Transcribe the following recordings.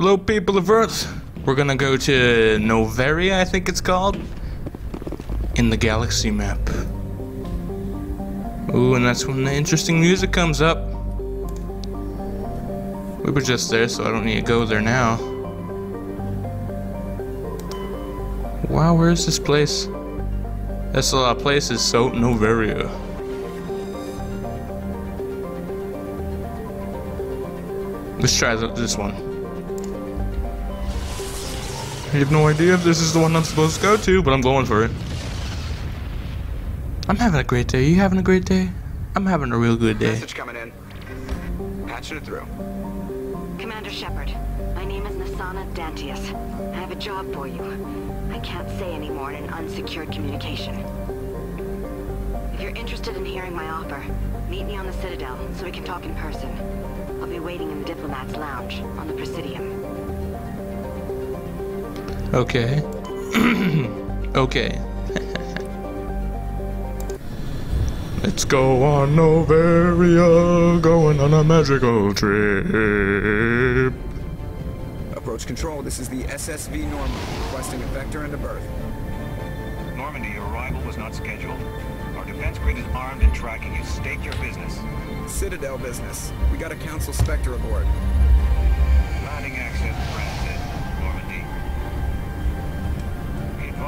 Hello, people of Earth. We're gonna go to Noveria, I think it's called, in the galaxy map. Ooh, and that's when the interesting music comes up. We were just there, so I don't need to go there now. Wow, where is this place? That's a lot of places, so Noveria. Let's try this one. I have no idea if this is the one I'm supposed to go to, but I'm going for it. I'm having a great day. You having a great day? I'm having a real good day. Message coming in. Patching it through. Commander Shepard, my name is Nassana Dantius. I have a job for you. I can't say any more in an unsecured communication. If you're interested in hearing my offer, meet me on the Citadel so we can talk in person. I'll be waiting in the Diplomat's Lounge on the Presidium. Okay. okay. Let's go on Noveria, going on a magical trip. Approach control, this is the SSV Normandy, requesting a vector and a berth. Normandy, your arrival was not scheduled. Our defense grid is armed and tracking you. State your business. Citadel business. We got a Council Spectre aboard. Landing access granted,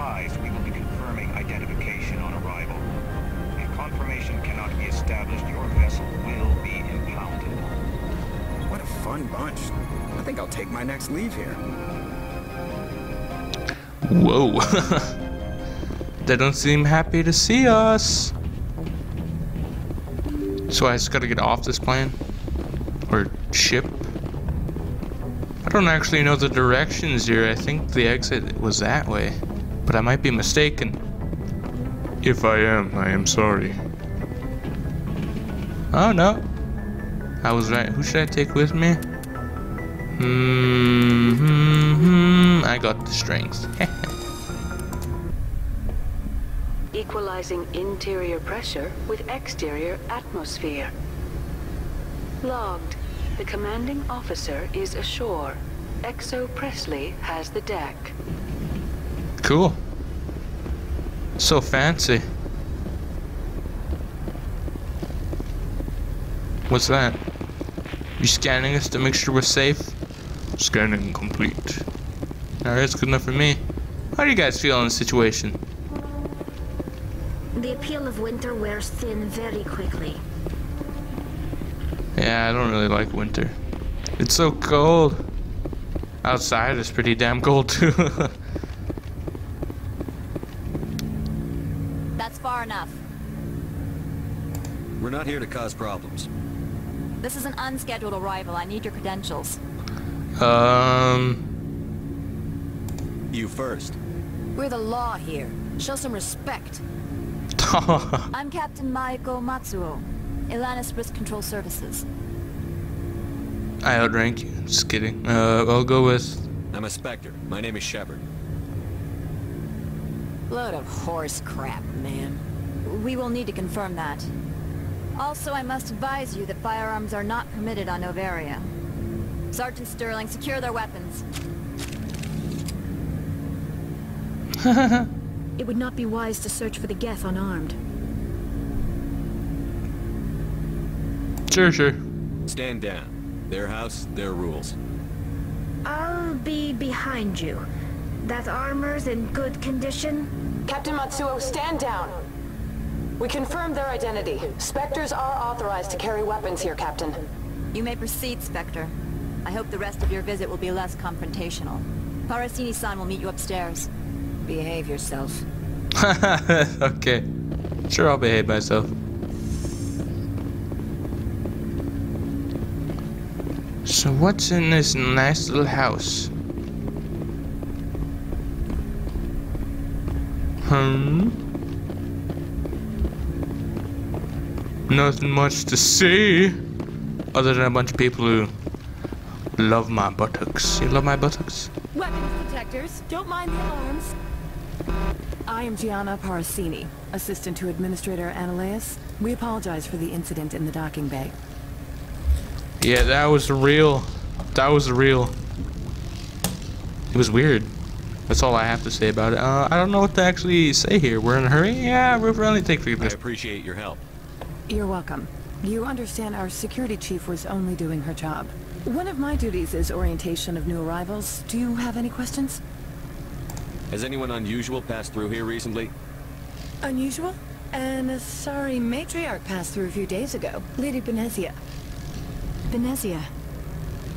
advised, we will be confirming identification on arrival. If confirmation cannot be established, your vessel will be impounded. What a fun bunch. I think I'll take my next leave here. Whoa. they don't seem happy to see us. So I just gotta get off this plane? Or ship? I don't actually know the directions here. I think the exit was that way. But I might be mistaken. If I am, I am sorry. Oh no. I was right. Who should I take with me? Hmm, hmm, hmm. I got the strength. Equalizing interior pressure with exterior atmosphere. Logged. The commanding officer is ashore. Exo Pressly has the deck. Cool. So fancy. What's that? You scanning us to make sure we're safe? Scanning complete. Alright, that's good enough for me. How do you guys feel in the situation? The appeal of winter wears thin very quickly. Yeah, I don't really like winter. It's so cold. Outside is pretty damn cold too. That's far enough. We're not here to cause problems. This is an unscheduled arrival. I need your credentials. um, You first. We're the law here. Show some respect. I'm Captain Maeko Matsuo, Elanus Risk Control Services. I outrank you. Just kidding. Uh, I'll go with. I'm a Spectre. My name is Shepard. Load of horse crap, man. We will need to confirm that. Also, I must advise you that firearms are not permitted on Noveria. Sergeant Stirling, secure their weapons. It would not be wise to search for the Geth unarmed. Sure, sure. Stand down. Their house, their rules. I'll be behind you. That armor's in good condition? Captain Matsuo, stand down. We confirmed their identity. Spectres are authorized to carry weapons here, Captain. You may proceed, Spectre. I hope the rest of your visit will be less confrontational. Parasini-san will meet you upstairs. Behave yourself. okay. Sure, I'll behave myself. So what's in this nice little house? Hmm? Nothing much to see, other than a bunch of people who love my buttocks. You love my buttocks? Weapons detectors, don't mind the alarms. I am Gianna Parasini, assistant to Administrator Anoleis. We apologize for the incident in the docking bay. Yeah, that was real. That was real. It was weird. That's all I have to say about it. Uh, I don't know what to actually say here. We're in a hurry? Yeah, we'll only take three minutes. I appreciate your help. You're welcome. You understand our security chief was only doing her job. One of my duties is orientation of new arrivals. Do you have any questions? Has anyone unusual passed through here recently? Unusual? And Asari matriarch passed through a few days ago. Lady Benezia. Benezia.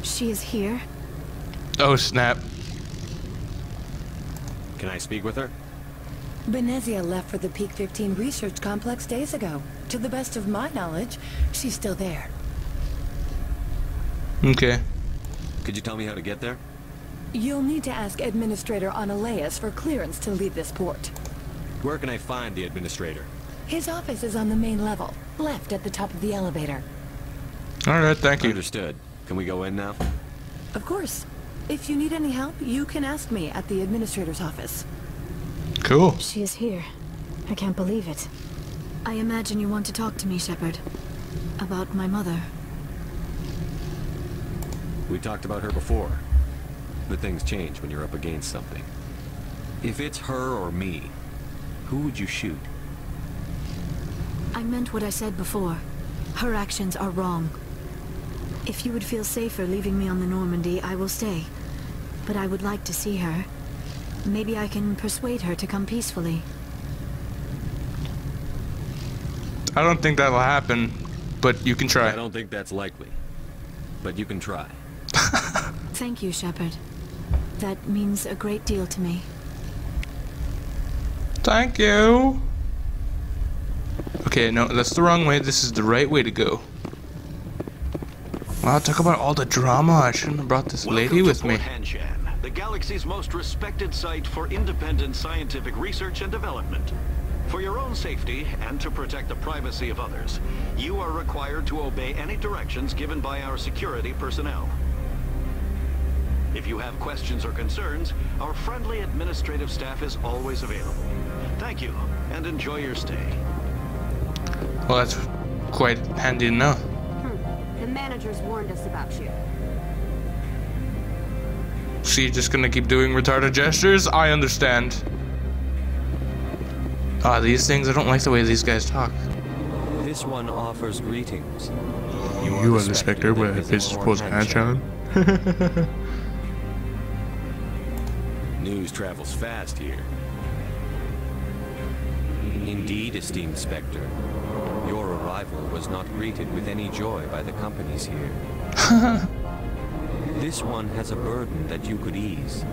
She is here? Oh, snap. Can I speak with her? Benezia left for the Peak 15 research complex days ago. To the best of my knowledge, she's still there. Okay. Could you tell me how to get there? You'll need to ask Administrator Anoleis for clearance to leave this port. Where can I find the administrator? His office is on the main level, left at the top of the elevator. Alright, thank you. Understood. Can we go in now? Of course. If you need any help, you can ask me at the Administrator's office. Cool. She is here. I can't believe it. I imagine you want to talk to me, Shepard. About my mother. We talked about her before. But things change when you're up against something. If it's her or me, who would you shoot? I meant what I said before. Her actions are wrong. If you would feel safer leaving me on the Normandy, I will stay. But I would like to see her. Maybe I can persuade her to come peacefully. I don't think that'll happen, but you can try. I don't think that's likely. But you can try. Thank you, Shepard. That means a great deal to me. Thank you. Okay, no, that's the wrong way. This is the right way to go. Wow, talk about all the drama. I shouldn't have brought this lady with me. Port Hanshan, the galaxy's most respected site for independent scientific research and development. For your own safety and to protect the privacy of others, you are required to obey any directions given by our security personnel. If you have questions or concerns, our friendly administrative staff is always available. Thank you, and enjoy your stay. Well, that's quite handy to know. Hmm. The managers warned us about you. So you're just gonna keep doing retarded gestures? I understand. Ah, these things, I don't like the way these guys talk. This one offers greetings. You are the Spectre, where that this is Port supposed to hand News travels fast here. Indeed, esteemed Spectre. Your arrival was not greeted with any joy by the companies here. this one has a burden that you could ease.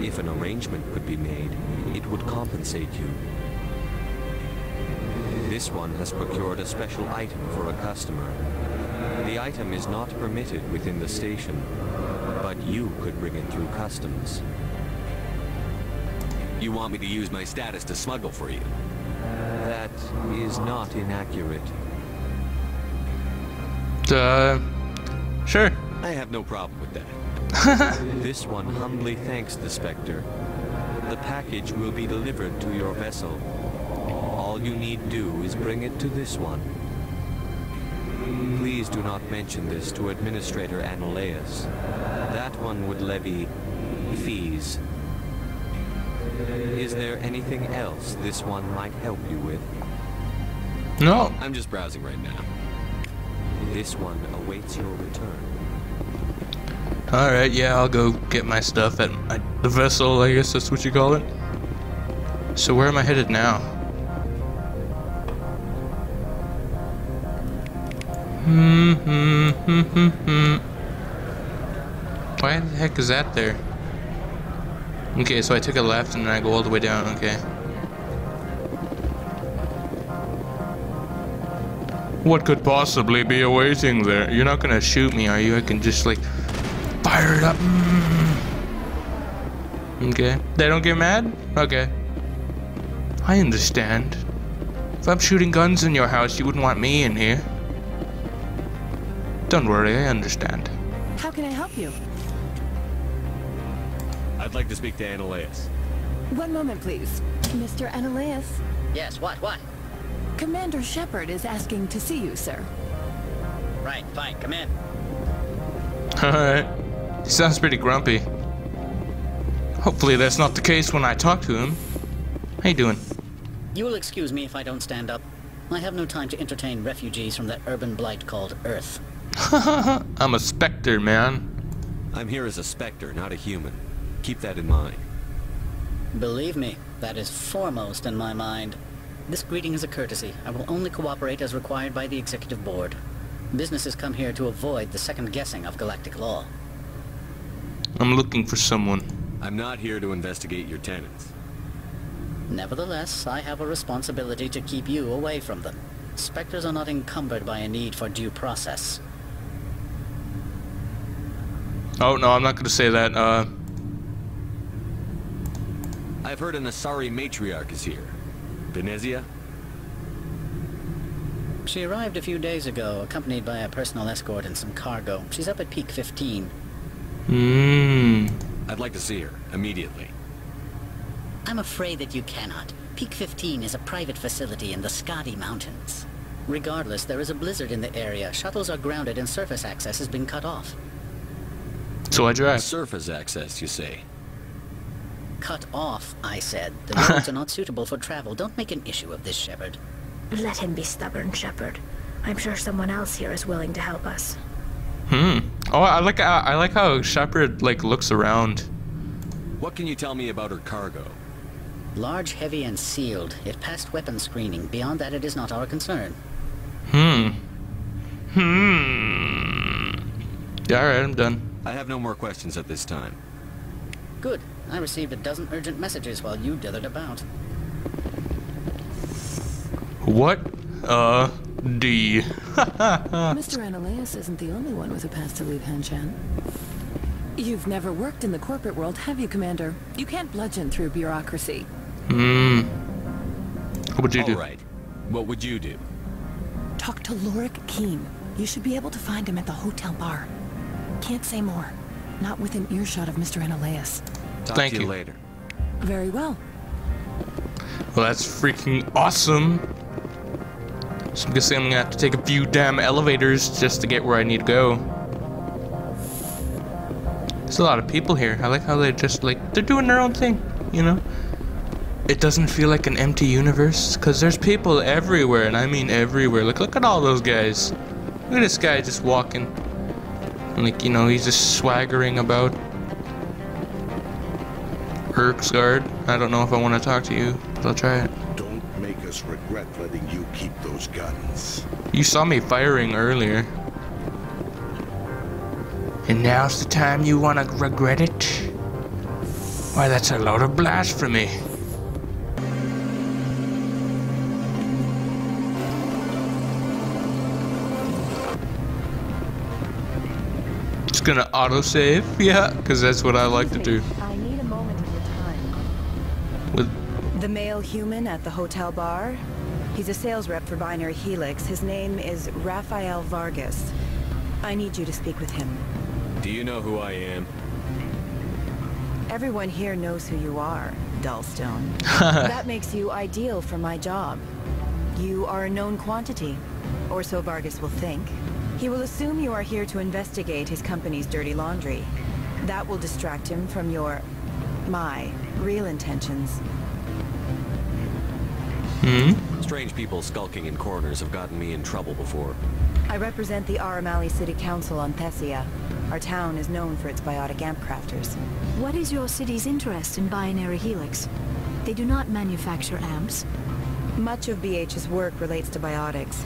If an arrangement could be made, it would compensate you. This one has procured a special item for a customer. The item is not permitted within the station, but you could bring it through customs. You want me to use my status to smuggle for you? That is not inaccurate. Uh, sure. I have no problem with that. this one humbly thanks the Spectre. The package will be delivered to your vessel. All you need do is bring it to this one. Please do not mention this to Administrator Anoleis. That one would levy fees. Is there anything else this one might help you with? No. I'm just browsing right now. This one awaits your return. Alright, yeah, I'll go get my stuff at my, the vessel, I guess that's what you call it. So where am I headed now? Hmm, hmm, hmm, hmm, hmm. Why the heck is that there? Okay, so I took a left and then I go all the way down, okay. What could possibly be awaiting there? You're not gonna shoot me, are you? I can just like fire it up. Mm. Okay. They don't get mad? Okay. I understand. If I'm shooting guns in your house, you wouldn't want me in here. Don't worry, I understand. How can I help you? I'd like to speak to Anoleis. One moment, please. Mr. Anoleis, Yes, what, what? Commander Shepard is asking to see you, sir. Right, fine, come in. Alright. He sounds pretty grumpy. Hopefully that's not the case when I talk to him. How you doing? You will excuse me if I don't stand up. I have no time to entertain refugees from that urban blight called Earth. I'm a specter, man. I'm here as a specter, not a human. Keep that in mind. Believe me, that is foremost in my mind. This greeting is a courtesy. I will only cooperate as required by the Executive Board. Businesses come here to avoid the second guessing of galactic law. I'm looking for someone. I'm not here to investigate your tenants. Nevertheless, I have a responsibility to keep you away from them. Spectres are not encumbered by a need for due process. Oh no, I'm not gonna say that. Uh, I've heard an Asari matriarch is here. Benezia? She arrived a few days ago, accompanied by a personal escort and some cargo. She's up at Peak 15. Mmm. I'd like to see her, immediately. I'm afraid that you cannot. Peak 15 is a private facility in the Skadi Mountains. Regardless, there is a blizzard in the area. Shuttles are grounded and surface access has been cut off. So I drive. Surface access, you say? Cut off, I said. The roads are not suitable for travel. Don't make an issue of this, Shepard. Let him be stubborn, Shepard. I'm sure someone else here is willing to help us. Hmm. Oh, I like I, I like how Shepard like looks around. What can you tell me about her cargo? Large, heavy, and sealed. It passed weapon screening. Beyond that, it is not our concern. Hmm. Hmm. Yeah, alright, I'm done. I have no more questions at this time. Good. I received a dozen urgent messages while you dithered about. What? Uh, D. Mr. Anoleis isn't the only one with a pass to leave Hanshan. You've never worked in the corporate world, have you, Commander? You can't bludgeon through bureaucracy. Hmm. What would you do? All right. What would you do? Talk to Lorik Qui'in. You should be able to find him at the hotel bar. Can't say more. Not within earshot of Mr. Anoleis. Talk Thank to you, you. later. Very well. Well, that's freaking awesome. So I'm guessing I'm gonna have to take a few damn elevators just to get where I need to go. There's a lot of people here. I like how they're just like, they're doing their own thing, you know? It doesn't feel like an empty universe, because there's people everywhere, and I mean everywhere. Like, look at all those guys. Look at this guy just walking. And like, you know, he's just swaggering about. Erksgard. I don't know if I want to talk to you, but I'll try it. Us regret letting you keep those guns. You saw me firing earlier. And now's the time you want to regret it? Why, that's a load of blasphemy. Just gonna autosave? Yeah, because that's what I like to do. Male human at the hotel bar? He's a sales rep for Binary Helix. His name is Rafael Vargas. I need you to speak with him. Do you know who I am? Everyone here knows who you are, Dullstone. that makes you ideal for my job. You are a known quantity, or so Vargas will think. He will assume you are here to investigate his company's dirty laundry. That will distract him from your... my real intentions. Hmm? Strange people skulking in corners have gotten me in trouble before. I represent the Armali City Council on Thessia. Our town is known for its biotic amp crafters. What is your city's interest in Binary Helix? They do not manufacture amps. Much of BH's work relates to biotics.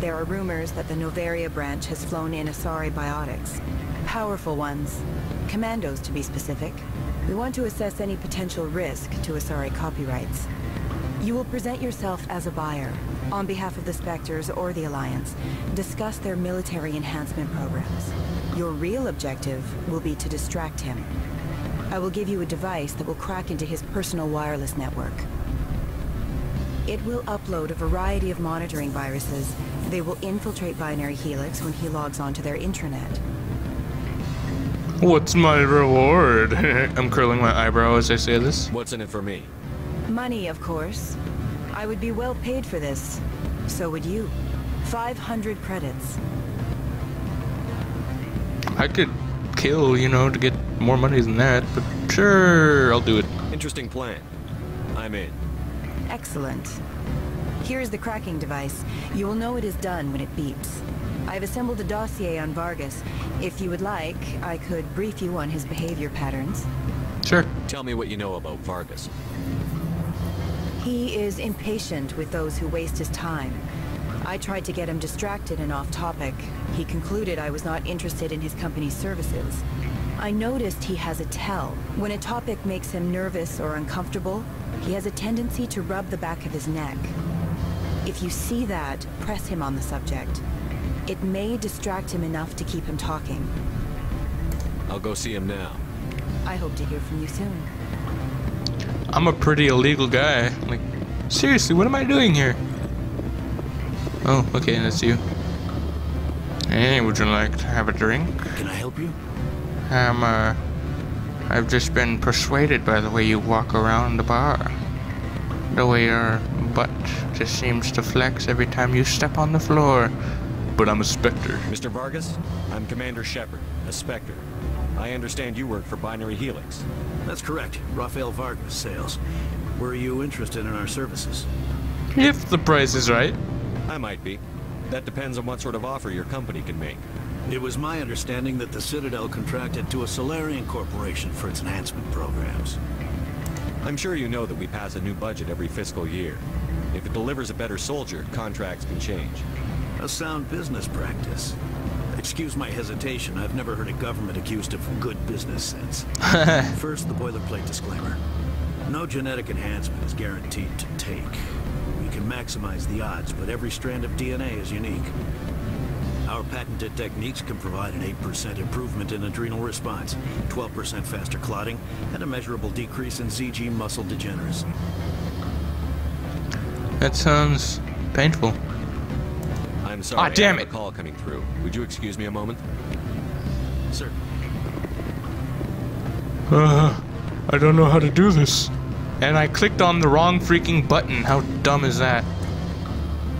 There are rumors that the Noveria branch has flown in Asari biotics. Powerful ones. Commandos, to be specific. We want to assess any potential risk to Asari copyrights. You will present yourself as a buyer, on behalf of the Spectres or the Alliance. Discuss their military enhancement programs. Your real objective will be to distract him. I will give you a device that will crack into his personal wireless network. It will upload a variety of monitoring viruses. They will infiltrate Binary Helix when he logs onto their intranet. What's my reward? I'm curling my eyebrow as I say this. What's in it for me? Money, of course. I would be well paid for this. So would you. 500 credits. I could kill, you know, to get more money than that, but Sure, I'll do it. Interesting plan. I'm in. Excellent. Here is the cracking device. You will know it is done when it beeps. I've assembled a dossier on Vargas. If you would like, I could brief you on his behavior patterns. Sure. Tell me what you know about Vargas. He is impatient with those who waste his time. I tried to get him distracted and off topic. He concluded I was not interested in his company's services. I noticed he has a tell. When a topic makes him nervous or uncomfortable, he has a tendency to rub the back of his neck. If you see that, press him on the subject. It may distract him enough to keep him talking. I'll go see him now. I hope to hear from you soon. I'm a pretty illegal guy. Like, seriously, what am I doing here? Oh, okay, that's you. Hey, would you like to have a drink? Can I help you? I'm, uh, I've just been persuaded by the way you walk around the bar. The way your butt just seems to flex every time you step on the floor. But I'm a Spectre. Mr. Vargas, I'm Commander Shepard, a Spectre. I understand you work for Binary Helix. That's correct. Rafael Vargas, sales. Were you interested in our services? If the price is right. I might be. That depends on what sort of offer your company can make. It was my understanding that the Citadel contracted to a Salarian corporation for its enhancement programs. I'm sure you know that we pass a new budget every fiscal year. If it delivers a better soldier, contracts can change. A sound business practice. Excuse my hesitation, I've never heard a government accused of good business sense. First, the boilerplate disclaimer. No genetic enhancement is guaranteed to take. We can maximize the odds, but every strand of DNA is unique. Our patented techniques can provide an 8% improvement in adrenal response, 12% faster clotting, and a measurable decrease in ZG muscle degeneracy. That sounds painful. I'm sorry. Ah, damn I it. a call coming through. Would you excuse me a moment? Sir. Uh, I don't know how to do this. And I clicked on the wrong freaking button. How dumb is that?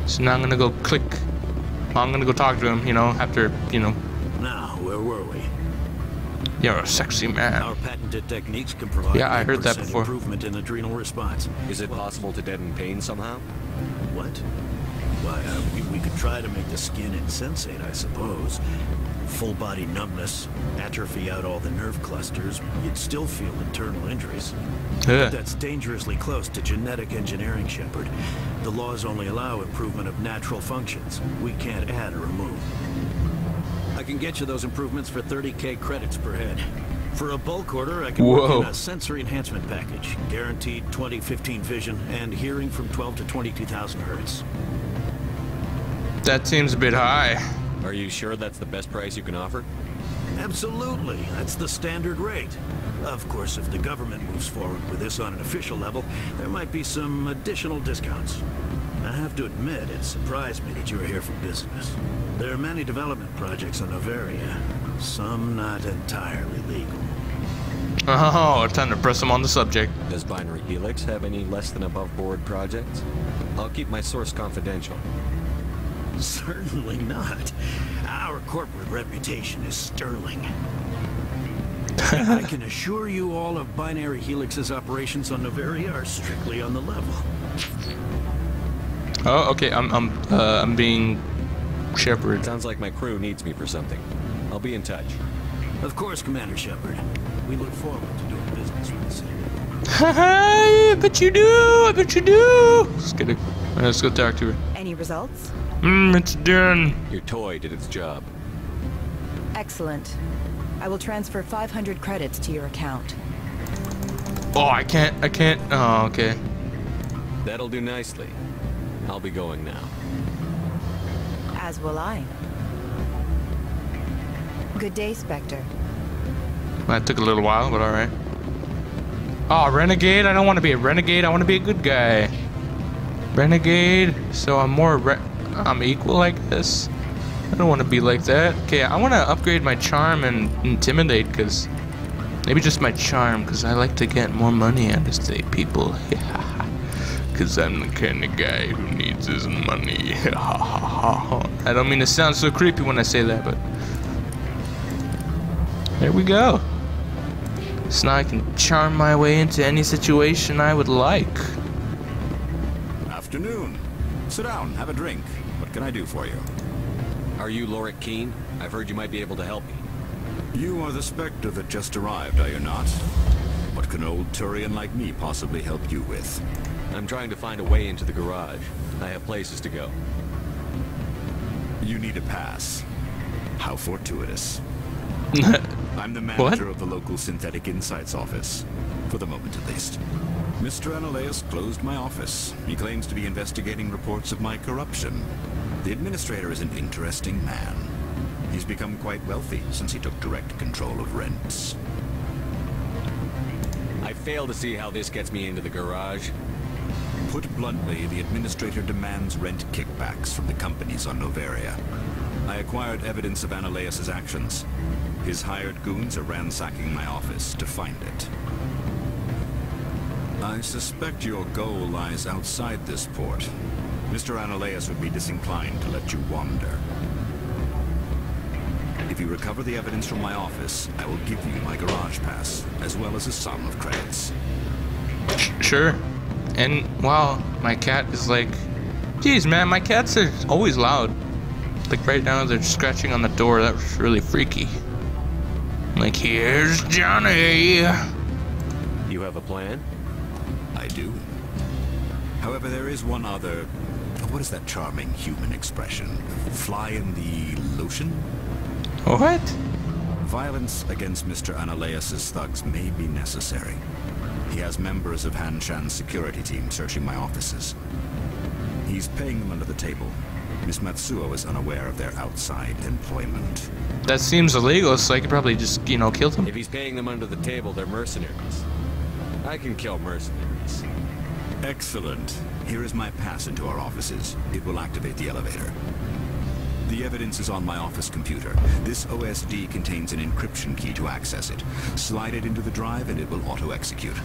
So now I'm gonna go click. I'm gonna go talk to him, you know, after, you know, Now, where were we? you're a sexy man. Our patented techniques can provide Yeah, I heard that 8% before. improvement in adrenal response. Is it possible to deaden pain somehow? What? Why, uh, we, we could try to make the skin insensate, I suppose. Full body numbness, atrophy out all the nerve clusters, you'd still feel internal injuries. Yeah. That's dangerously close to genetic engineering, Shepard. The laws only allow improvement of natural functions. We can't add or remove. I can get you those improvements for 30k credits per head. For a bulk order, I can Whoa. work in a sensory enhancement package. Guaranteed 2015 vision and hearing from 12 to 22,000 hertz. That seems a bit high. Are you sure that's the best price you can offer? Absolutely. That's the standard rate. Of course, if the government moves forward with this on an official level, there might be some additional discounts. I have to admit, it surprised me that you were here for business. There are many development projects on Noveria, some not entirely legal. Oh, time to press him on the subject. Does Binary Helix have any less than above board projects? I'll keep my source confidential. Certainly not. Our corporate reputation is sterling. I can assure you all of Binary Helix's operations on Noveria are strictly on the level. Oh, okay. I'm I'm uh, I'm being shepherded. Sounds like my crew needs me for something. I'll be in touch. Of course, Commander Shepard. We look forward to doing business with the city. I bet you do. I bet you do. Let's get it. Let's go talk to her. Any results? Mmm, it's done. Your toy did its job. Excellent. I will transfer 500 credits to your account. Oh, I can't. I can't. Oh, okay. That'll do nicely. I'll be going now. As will I. Good day, Spectre. That took a little while, but all right. Oh, renegade. I don't want to be a renegade. I want to be a good guy. Renegade. So I'm more. Re I'm equal, like this? I don't want to be like that. Okay, I want to upgrade my charm and intimidate, because maybe just my charm, because I like to get more money out of state people. Because I'm the kind of guy who needs his money. I don't mean to sound so creepy when I say that, but there we go. So now I can charm my way into any situation I would like. Afternoon. Sit down, have a drink. What can I do for you? Are you Lorik Qui'in? I've heard you might be able to help me. You are the Spectre that just arrived, are you not? What can old Turian like me possibly help you with? I'm trying to find a way into the garage. I have places to go. You need a pass. How fortuitous. I'm the manager What? of the local Synthetic Insights office. For the moment, at least. Mr. Anoleis closed my office. He claims to be investigating reports of my corruption. The administrator is an interesting man. He's become quite wealthy since he took direct control of rents. I fail to see how this gets me into the garage. Put bluntly, the administrator demands rent kickbacks from the companies on Noveria. I acquired evidence of Anoleis' actions. His hired goons are ransacking my office to find it. I suspect your goal lies outside this port. Mr. Anoleis would be disinclined to let you wander. If you recover the evidence from my office, I will give you my garage pass, as well as a sum of credits. Sure. And wow, my cat is like, geez, man, my cats are always loud. Like right now, they're scratching on the door. That was really freaky. Like, here's Johnny. You have a plan? I do. However, there is one other... What is that charming human expression? Fly in the lotion? What? Violence against Mr. Anoleis' thugs may be necessary. He has members of Hanshan's security team searching my offices. He's paying them under the table. Miss Matsuo is unaware of their outside employment. That seems illegal, so I could probably just, you know, kill them. If he's paying them under the table, they're mercenaries. I can kill mercenaries. Excellent. Here is my pass into our offices. It will activate the elevator. The evidence is on my office computer. This OSD contains an encryption key to access it. Slide it into the drive and it will auto-execute.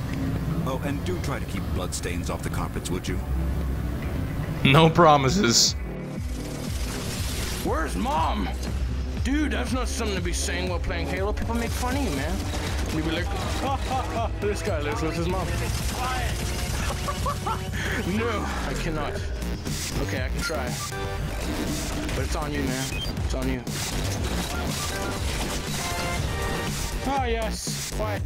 Oh, and do try to keep bloodstains off the carpets, would you? No promises. Where's mom? Dude, that's not something to be saying while playing Halo. People make fun of you, man. You be like, ha ha ha, this guy lives with his mom. No, I cannot. Okay, I can try. But it's on you, man. It's on you. Ah, yes. Quiet.